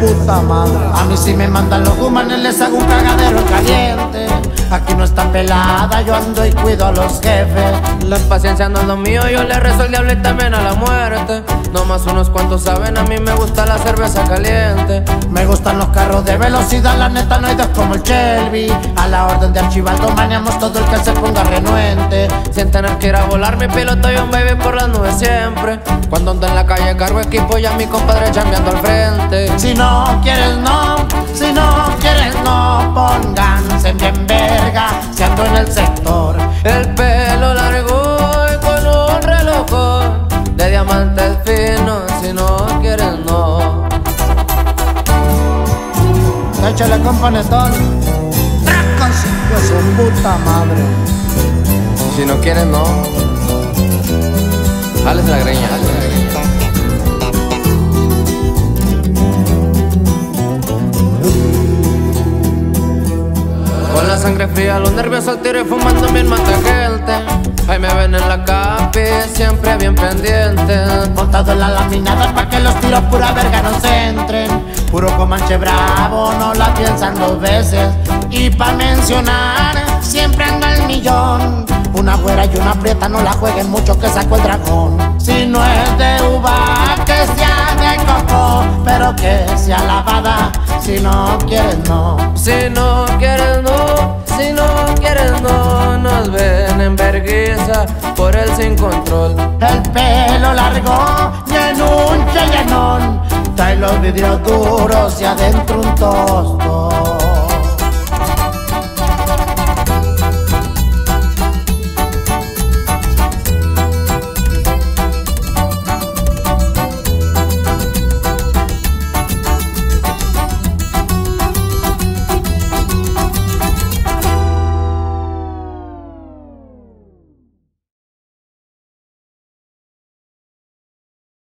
puta madre. A mí si me mandan los humanes les hago un cagadero caliente. Pelada, yo ando y cuido a los jefes. La paciencia no es lo mío, yo le rezo al diablo y también a la muerte. No más unos cuantos saben, a mí me gusta la cerveza caliente. Me gustan los carros de velocidad, la neta no hay dos como el Shelby. A la orden de Archibaldo maneamos todo el que se ponga renuente. Sin tener que ir a volar, mi piloto y un baby por las nubes siempre. Cuando ando en la calle cargo equipo y a mi compadre chambeando al frente. Si no quieres no, si no quieres no, Échale con panetón. Tracos, que su puta madre. Si no quieres no. Jales la greña, jales la greña. Con la sangre fría, los nervios al tiro y fumando bien mata gente. Ahí me ven en la capi, siempre bien pendiente. Montado en la laminada para que los tiros pura verga no se entren. Comanche bravo, no la piensan dos veces. Y pa' mencionar, siempre ando al millón. Una güera y una prieta, no la jueguen mucho que sacó el dragón. Si no es de uva, que sea de coco, pero que sea lavada. Si no quieres, no. Si no quieres no, si no quieres no, nos ven en vergüenza por el sin control. El pelo largo y en un chellenón. Los vidrios duros y adentro un tosto.